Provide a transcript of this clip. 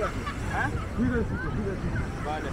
Hah? Wieder sicher, wieder sicher. Vale.